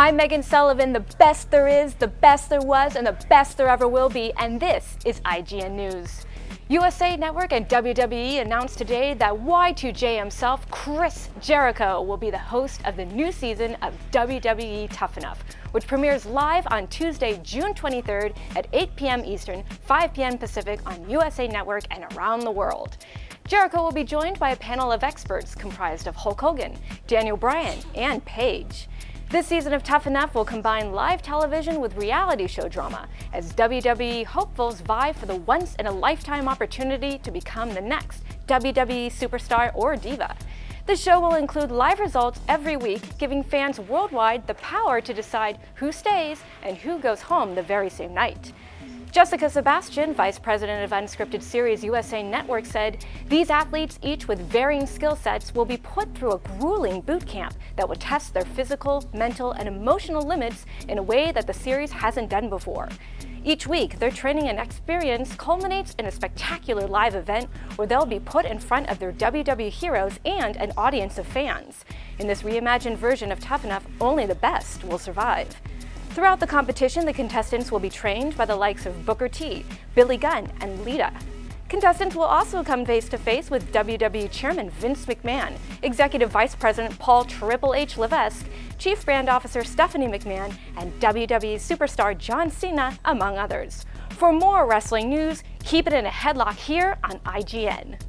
I'm Megan Sullivan, the best there is, the best there was, and the best there ever will be, and this is IGN News. USA Network and WWE announced today that Y2J himself, Chris Jericho, will be the host of the new season of WWE Tough Enough, which premieres live on Tuesday, June 23rd at 8 p.m. Eastern, 5 p.m. Pacific on USA Network and around the world. Jericho will be joined by a panel of experts comprised of Hulk Hogan, Daniel Bryan, and Paige. This season of Tough Enough will combine live television with reality show drama as WWE hopefuls vie for the once in a lifetime opportunity to become the next WWE superstar or diva. The show will include live results every week, giving fans worldwide the power to decide who stays and who goes home the very same night. Jessica Sebastian, Vice President of Unscripted Series USA Network, said these athletes, each with varying skill sets, will be put through a grueling boot camp that will test their physical, mental, and emotional limits in a way that the series hasn't done before. Each week, their training and experience culminates in a spectacular live event where they'll be put in front of their WWE heroes and an audience of fans. In this reimagined version of Tough Enough, only the best will survive. Throughout the competition, the contestants will be trained by the likes of Booker T, Billy Gunn, and Lita. Contestants will also come face to face with WWE Chairman Vince McMahon, Executive Vice President Paul Triple H Levesque, Chief Brand Officer Stephanie McMahon, and WWE superstar John Cena, among others. For more wrestling news, keep it in a headlock here on IGN.